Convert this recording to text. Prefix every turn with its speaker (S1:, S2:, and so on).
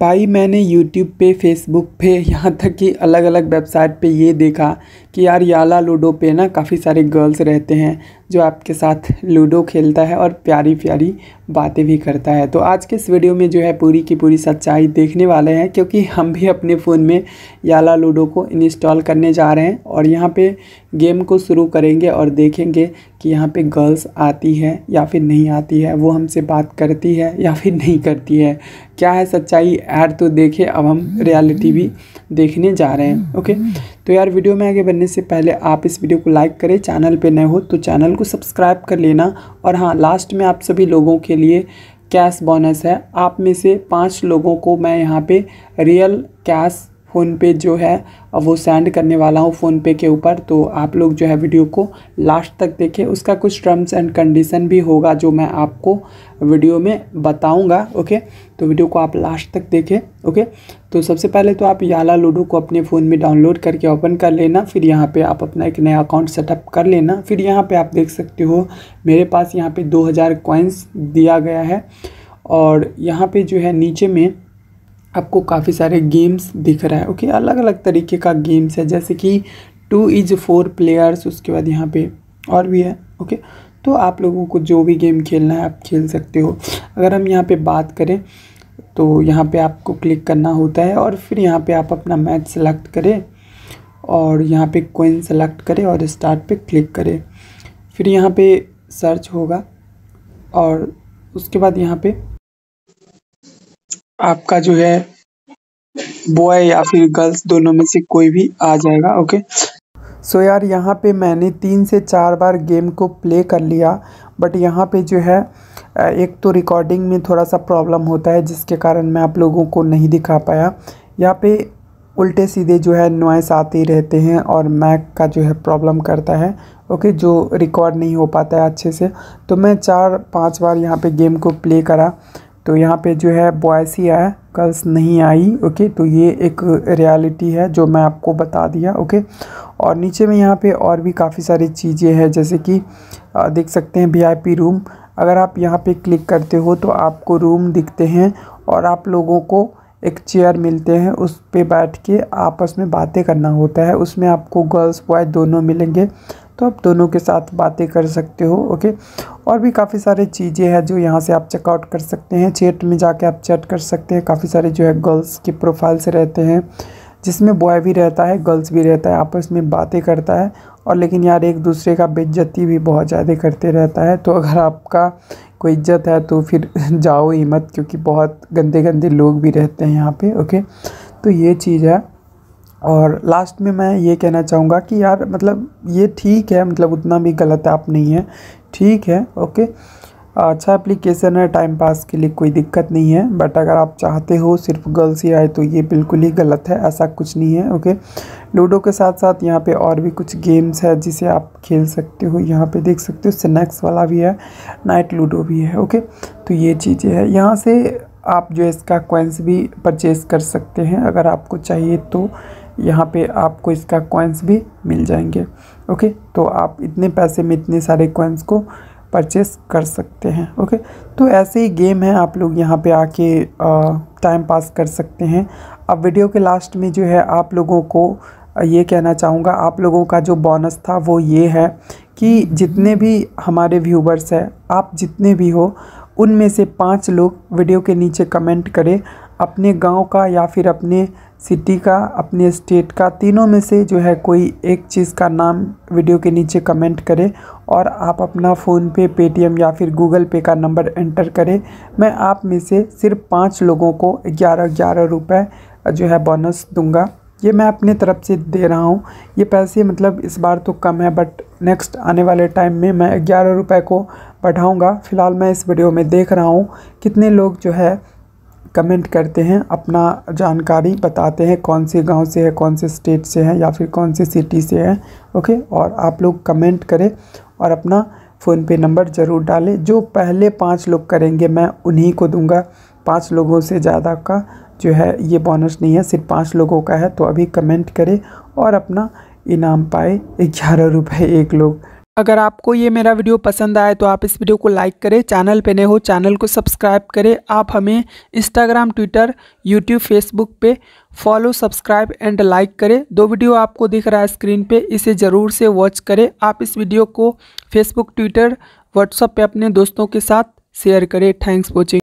S1: भाई मैंने यूट्यूब पे फेसबुक पे, यहाँ तक कि अलग अलग वेबसाइट पे ये देखा कि यार याला लूडो पे ना काफ़ी सारे गर्ल्स रहते हैं। जो आपके साथ लूडो खेलता है और प्यारी प्यारी बातें भी करता है। तो आज के इस वीडियो में जो है पूरी की पूरी सच्चाई देखने वाले हैं, क्योंकि हम भी अपने फ़ोन में याला लूडो को इंस्टॉल करने जा रहे हैं और यहाँ पे गेम को शुरू करेंगे और देखेंगे कि यहाँ पे गर्ल्स आती है या फिर नहीं आती है, वो हमसे बात करती है या फिर नहीं करती है। क्या है सच्चाई? ऐड तो देखे, अब हम रियलिटी भी देखने जा रहे हैं ओके तो यार वीडियो में आगे बढ़ने से पहले आप इस वीडियो को लाइक करें चैनल पे नए हो तो चैनल को सब्सक्राइब कर लेना। और हाँ लास्ट में आप सभी लोगों के लिए कैश बोनस है। आप में से पाँच लोगों को मैं यहाँ पे रियल कैश फ़ोनपे जो है वो सेंड करने वाला हूँ फ़ोनपे के ऊपर तो आप लोग जो है वीडियो को लास्ट तक देखें। उसका कुछ टर्म्स एंड कंडीशन भी होगा जो मैं आपको वीडियो में बताऊँगा ओके तो वीडियो को आप लास्ट तक देखें ओके तो सबसे पहले तो आप याला लूडो को अपने फ़ोन में डाउनलोड करके ओपन कर लेना, फिर यहाँ पे आप अपना एक नया अकाउंट सेटअप कर लेना। फिर यहाँ पे आप देख सकते हो, मेरे पास यहाँ पे 2000 कॉइन्स दिया गया है, और यहाँ पे जो है नीचे में आपको काफ़ी सारे गेम्स दिख रहा है ओके अलग अलग तरीके का गेम्स है, जैसे कि टू इज़ फोर प्लेयर्स उसके बाद यहाँ पे और भी है ओके तो आप लोगों को जो भी गेम खेलना है, आप खेल सकते हो। अगर हम यहाँ पे बात करें तो यहाँ पे आपको क्लिक करना होता है और फिर यहाँ पे आप अपना मैच सेलेक्ट करें और यहाँ पे कोइन सेलेक्ट करें और स्टार्ट पे क्लिक करें। फिर यहाँ पे सर्च होगा और उसके बाद यहाँ पे आपका जो है बॉय या फिर गर्ल्स दोनों में से कोई भी आ जाएगा ओके सो so यार, यहाँ पे मैंने तीन से चार बार गेम को प्ले कर लिया बट यहाँ पे जो है एक तो रिकॉर्डिंग में थोड़ा सा प्रॉब्लम होता है, जिसके कारण मैं आप लोगों को नहीं दिखा पाया। यहाँ पे उल्टे सीधे जो है नॉइस आते रहते हैं और मैक का जो है प्रॉब्लम करता है ओके जो रिकॉर्ड नहीं हो पाता है अच्छे से। तो मैं चार, पाँच बार यहाँ पे गेम को प्ले करा। तो यहाँ पे जो है बॉयस ही आया गर्ल्स नहीं आई ओके तो ये एक रियलिटी है जो मैं आपको बता दिया ओके और नीचे में यहाँ पे और भी काफ़ी सारी चीज़ें हैं, जैसे कि देख सकते हैं वीआईपी रूम अगर आप यहाँ पे क्लिक करते हो तो आपको रूम दिखते हैं और आप लोगों को एक चेयर मिलते हैं, उस पर बैठ के आपस में बातें करना होता है। उसमें आपको गर्ल्स बॉय दोनों मिलेंगे। तो आप दोनों के साथ बातें कर सकते हो, ओके? और भी काफ़ी सारे चीज़ें हैं जो यहाँ से आप चेकआउट कर सकते हैं। चैट में जाके आप चैट कर सकते हैं। काफ़ी सारे जो है गर्ल्स के प्रोफाइल्स रहते हैं, जिसमें बॉय भी रहता है गर्ल्स भी रहता है, आपस में बातें करता है। और लेकिन यार एक दूसरे का बेइज्जती भी बहुत ज़्यादा करते रहता है। तो अगर आपका कोई इज़्ज़त है तो फिर जाओ ही मत, क्योंकि बहुत गंदे गंदे लोग भी रहते हैं यहाँ पे, ओके? तो ये चीज़ है। और लास्ट में मैं ये कहना चाहूँगा कि यार मतलब ये ठीक है मतलब उतना भी गलत आप नहीं है। ठीक है ओके अच्छा एप्लीकेशन है टाइम पास के लिए कोई दिक्कत नहीं है बट अगर आप चाहते हो सिर्फ़ गर्ल्स ही आए तो ये बिल्कुल ही गलत है, ऐसा कुछ नहीं है ओके लूडो के साथ साथ यहाँ पे और भी कुछ गेम्स है, जिसे आप खेल सकते हो, यहाँ पे देख सकते हो स्नैक्स वाला भी है नाइट लूडो भी है ओके तो ये चीज़ें हैं। यहाँ से आप जो है इसका कॉइन्स भी परचेज़ कर सकते हैं, अगर आपको चाहिए तो। यहाँ पे आपको इसका कॉइन्स भी मिल जाएँगे। ओके तो आप इतने पैसे में इतने सारे कॉइन्स को परचेस कर सकते हैं। ओके तो ऐसे ही गेम है, आप लोग यहाँ पे आके टाइम पास कर सकते हैं। अब वीडियो के लास्ट में जो है, आप लोगों को ये कहना चाहूँगा, आप लोगों का जो बोनस था वो ये है कि जितने भी हमारे व्यूवर्स हैं, आप जितने भी हो, उनमें से पाँच लोग वीडियो के नीचे कमेंट करें। अपने गाँव का या फिर अपने सिटी का, अपने स्टेट का, तीनों में से जो है कोई एक चीज़ का नाम वीडियो के नीचे कमेंट करें और आप अपना फ़ोनपे पेटीएम या फिर गूगल पे का नंबर एंटर करें। मैं आप में से सिर्फ़ पाँच लोगों को ग्यारह ग्यारह रुपये जो है बोनस दूँगा। ये मैं अपने तरफ़ से दे रहा हूँ। ये पैसे मतलब इस बार तो कम है बट नेक्स्ट आने वाले टाइम में मैं ग्यारह रुपये को बढ़ाऊँगा। फ़िलहाल मैं इस वीडियो में देख रहा हूँ कितने लोग जो है कमेंट करते हैं, अपना जानकारी बताते हैं कौन से गाँव से है, कौन से स्टेट से है या फिर कौन से सिटी से है ओके और आप लोग कमेंट करें और अपना फ़ोनपे नंबर ज़रूर डालें। जो पहले पाँच लोग करेंगे, मैं उन्हीं को दूँगा। पाँच लोगों से ज़्यादा का जो है, ये बोनस नहीं है, सिर्फ़ पाँच लोगों का है तो अभी कमेंट करें और अपना इनाम पाए। ग्यारह रुपये एक लोग। अगर आपको ये मेरा वीडियो पसंद आए तो आप इस वीडियो को लाइक करें, चैनल पे नए हो चैनल को सब्सक्राइब करें। आप हमें इंस्टाग्राम ट्विटर यूट्यूब फेसबुक पे फॉलो सब्सक्राइब एंड लाइक करें। दो वीडियो आपको दिख रहा है स्क्रीन पे, इसे ज़रूर से वॉच करें। आप इस वीडियो को फेसबुक ट्विटर व्हाट्सअप पर अपने दोस्तों के साथ शेयर करें। Thanks watching